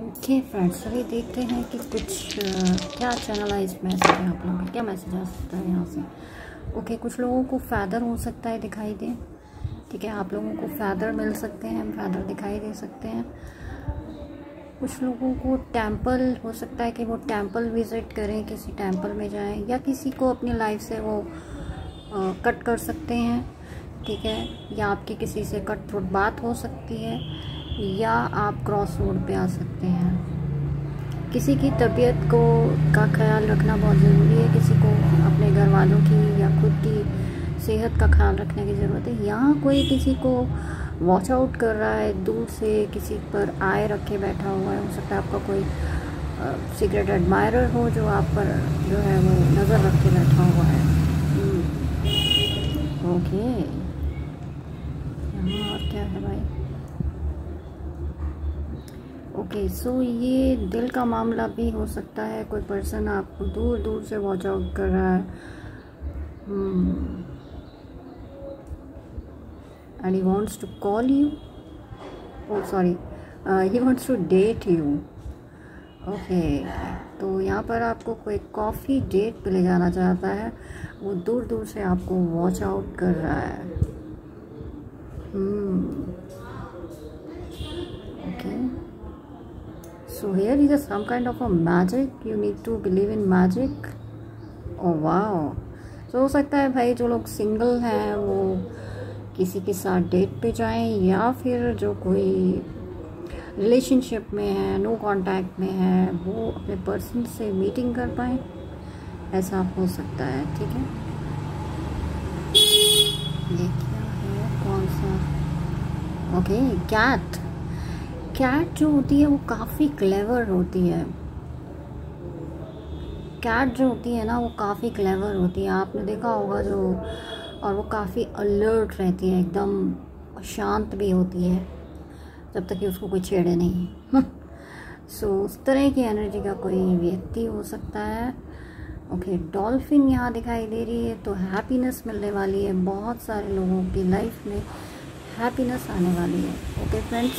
Okay friends अभी देखते हैं कि कुछ क्या चैनलाइज मैसेज है आप लोगों का क्या मैसेज आ सकता है यहाँ से? ओके कुछ लोगों को फैदर हो सकता है दिखाई दे। ठीक है आप लोगों को फैदर मिल सकते हैं फैदर दिखाई दे सकते हैं। कुछ लोगों को टेंपल हो सकता है कि वो टेंपल विज़िट करें किसी टेंपल में जाएँ या किसी को अपनी लाइफ से वो आ, कट कर सकते हैं। ठीक है, या आपकी किसी से कट थ्रोट बात हो सकती है, या आप क्रॉस रोड पे आ सकते हैं। किसी की तबीयत को, का ख्याल रखना बहुत ज़रूरी है। किसी को अपने घर वालों की या खुद की सेहत का ख्याल रखने की ज़रूरत है। यहाँ कोई किसी को वॉच आउट कर रहा है, दूर से किसी पर आए रखे बैठा हुआ है। हो सकता है आपका कोई सीक्रेट एडमायरर हो जो आप पर जो है वो नज़र रख के बैठा हुआ है। ओके। हम्म। और क्या है भाई? ओके सो ये दिल का मामला भी हो सकता है। कोई पर्सन आपको दूर दूर से वॉच आउट कर रहा है। And he wants to call you oh sorry he wants to date you okay तो यहाँ पर आपको कोई कॉफ़ी डेट पे ले जाना चाहता है। वो दूर दूर से आपको वॉच आउट कर रहा है। Hmm. so, here is a some kind of a magic. You need to believe in magic. Oh wow. So, हो सकता है भाई जो लोग सिंगल हैं, वो किसी के साथ डेट पे जाएँ या फिर जो कोई रिलेशनशिप में है नो कांटेक्ट में है, वो अपने पर्सन से मीटिंग कर पाए। ऐसा हो सकता है, ठीक है? सा ओके कैट कैट जो होती है वो काफ़ी क्लेवर होती है। कैट जो होती है ना वो काफ़ी क्लेवर होती है। आपने देखा होगा जो और वो काफ़ी अलर्ट रहती है एकदम शांत भी होती है जब तक कि उसको कोई छेड़े नहीं। सो so, उस तरह की एनर्जी का कोई व्यक्ति हो सकता है। ओके डॉल्फिन यहाँ दिखाई दे रही है तो हैप्पीनेस मिलने वाली है। बहुत सारे लोगों की लाइफ में हैप्पीनेस आने वाली है। Okay friends